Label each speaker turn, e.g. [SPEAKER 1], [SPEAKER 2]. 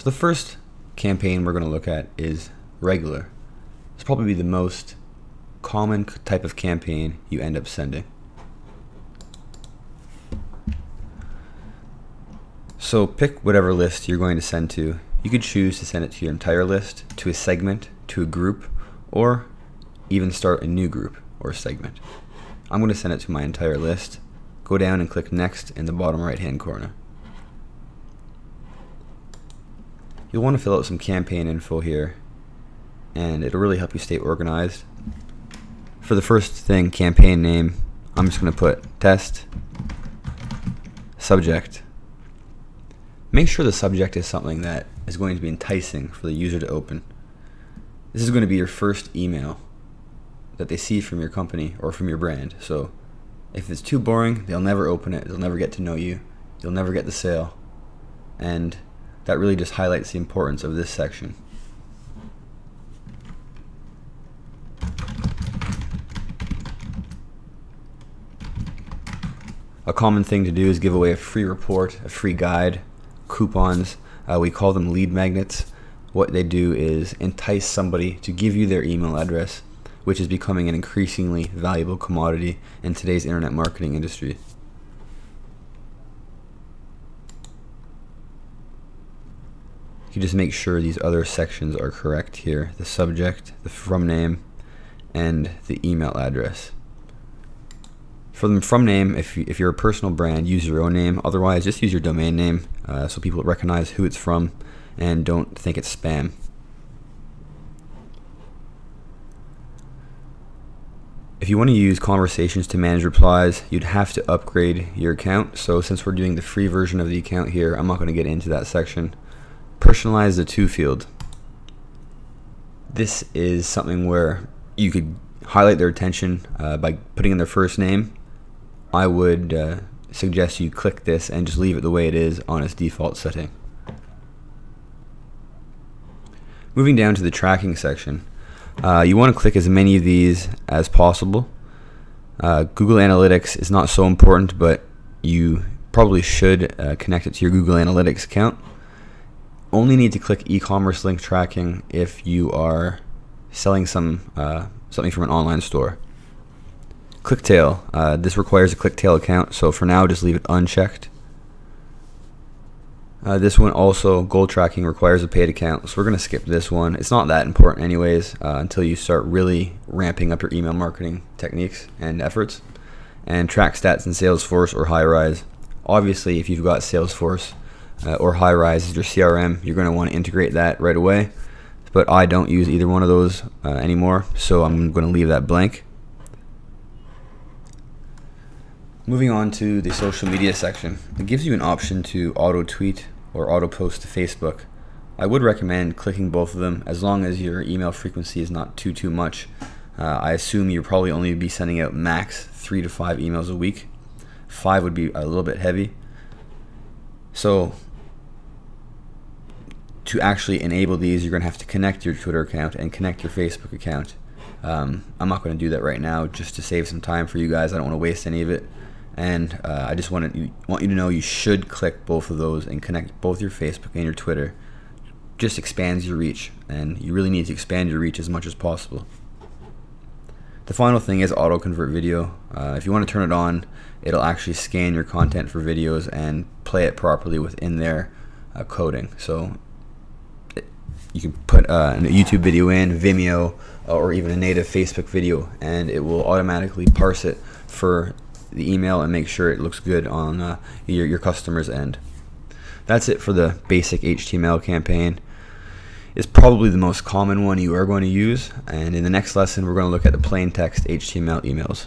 [SPEAKER 1] So the first campaign we're going to look at is regular. It's probably the most common type of campaign you end up sending. So pick whatever list you're going to send to. You could choose to send it to your entire list, to a segment, to a group, or even start a new group or segment. I'm going to send it to my entire list. Go down and click next in the bottom right hand corner. You'll want to fill out some campaign info here and it'll really help you stay organized. For the first thing, campaign name, I'm just going to put test subject. Make sure the subject is something that is going to be enticing for the user to open. This is going to be your first email that they see from your company or from your brand. So if it's too boring, they'll never open it. They'll never get to know you. You'll never get the sale. And that really just highlights the importance of this section. A common thing to do is give away a free report, a free guide, coupons. Uh, we call them lead magnets. What they do is entice somebody to give you their email address, which is becoming an increasingly valuable commodity in today's internet marketing industry. You just make sure these other sections are correct here the subject, the from name, and the email address. For the from name, if, you, if you're a personal brand, use your own name. Otherwise, just use your domain name uh, so people recognize who it's from and don't think it's spam. If you want to use conversations to manage replies, you'd have to upgrade your account. So since we're doing the free version of the account here, I'm not going to get into that section. Personalize the to field. This is something where you could highlight their attention uh, by putting in their first name. I would uh, suggest you click this and just leave it the way it is on its default setting. Moving down to the tracking section, uh, you want to click as many of these as possible. Uh, Google Analytics is not so important, but you probably should uh, connect it to your Google Analytics account only need to click e-commerce link tracking if you are selling some uh, something from an online store. ClickTale. Uh, this requires a ClickTale account, so for now, just leave it unchecked. Uh, this one also, goal tracking requires a paid account, so we're going to skip this one. It's not that important anyways uh, until you start really ramping up your email marketing techniques and efforts. And track stats in Salesforce or Highrise. Obviously, if you've got Salesforce, uh, or Highrise is your CRM, you're going to want to integrate that right away. But I don't use either one of those uh, anymore, so I'm going to leave that blank. Moving on to the social media section, it gives you an option to auto tweet or auto post to Facebook. I would recommend clicking both of them as long as your email frequency is not too too much. Uh, I assume you'll probably only be sending out max three to five emails a week. Five would be a little bit heavy. So to actually enable these, you're going to have to connect your Twitter account and connect your Facebook account. Um, I'm not going to do that right now just to save some time for you guys. I don't want to waste any of it. And uh, I just want, want you to know you should click both of those and connect both your Facebook and your Twitter. Just expands your reach, and you really need to expand your reach as much as possible. The final thing is auto convert video. Uh, if you want to turn it on, it'll actually scan your content for videos and play it properly within their uh, coding. So you can put uh, a YouTube video in, Vimeo, uh, or even a native Facebook video, and it will automatically parse it for the email and make sure it looks good on uh, your, your customer's end. That's it for the basic HTML campaign. It's probably the most common one you are going to use, and in the next lesson, we're going to look at the plain text HTML emails.